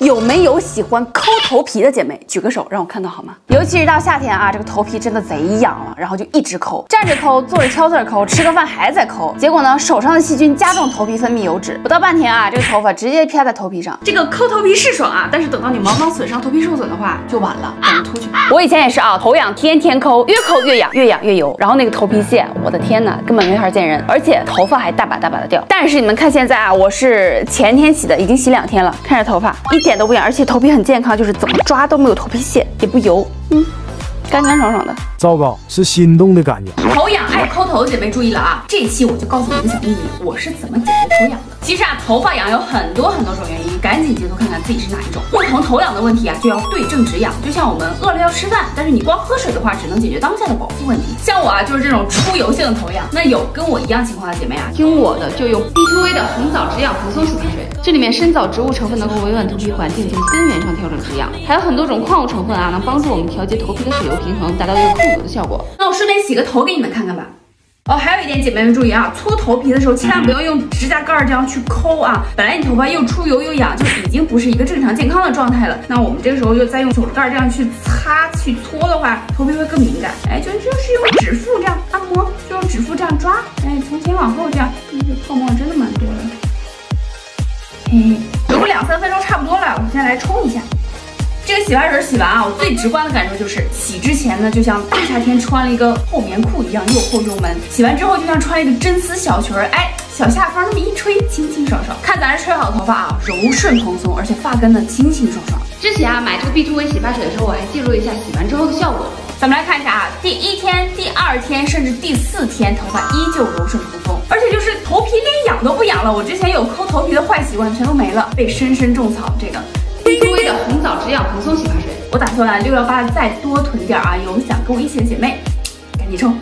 有没有喜欢抠头皮的姐妹？举个手让我看到好吗？尤其是到夏天啊，这个头皮真的贼痒了，然后就一直抠，站着抠，坐着敲字抠，吃个饭还在抠，结果呢，手上的细菌加重头皮分泌油脂，不到半天啊，这个头发直接啪在头皮上。这个抠头皮是爽啊，但是等到你毛囊损伤、头皮受损的话就晚了，等着秃去。我以前也是啊，头痒天天抠，越抠越痒，越痒越油，然后那个头皮屑，我的天呐，根本没法见人，而且头发还大把大把的掉。但是你们看现在啊，我是前天洗的，已经洗两天了，看着头发一点一点都不痒，而且头皮很健康，就是怎么抓都没有头皮屑，也不油，嗯，干干爽爽的。糟糕，是心动的感觉。头痒爱抠头的姐妹注意了啊！这期我就告诉你一个小秘密，我是怎么解决头痒的。其实啊，头发痒有很多很多种原因，赶紧截图看看自己是哪一种。不同头痒的问题啊，就要对症止痒。就像我们饿了要吃饭，但是你光喝水的话，只能解决当下的饱腹问题。像我啊，就是这种出油性的头痒。那有跟我一样情况的姐妹啊，听我的就用 B2V 的红枣止痒蓬松洗发水，这里面深藻植物成分能够维稳头皮环境，从根源上调整止痒，还有很多种矿物成分啊，能帮助我们调节头皮的水油平衡，达到一个控油的效果。那我顺便洗个头给你们看看吧。哦，还有一点，姐妹们注意啊，搓头皮的时候千万不要用指甲盖这样去抠啊。本来你头发又出油又痒，就已经不是一个正常健康的状态了。那我们这个时候又再用手指盖这样去擦去搓的话，头皮会更敏感。哎，就就是用指腹这样按摩，就用指腹这样抓，哎，从前往后这样，这泡沫真的蛮多的。嘿嘿，有个两三分钟差不多了，我们现在来冲一下。这个洗发水洗完啊，我最直观的感受就是洗之前呢，就像大夏天穿了一个厚棉裤一样，又厚又闷；洗完之后就像穿了一个真丝小裙儿，哎，小下方那么一吹，清清爽爽。看咱这吹好的头发啊，柔顺蓬松，而且发根呢清清爽爽。之前啊买这个 B2V 洗发水的时候，我还记录了一下洗完之后的效果。咱们来看一下啊，第一天、第二天，甚至第四天，头发依旧柔顺蓬松，而且就是头皮连痒都不痒了。我之前有抠头皮的坏习惯全都没了，被深深种草这个。B2V 的红枣止痒蓬松洗发水，我打算六幺八再多囤点啊！有想跟我一起的姐妹，赶紧冲！